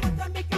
Quiero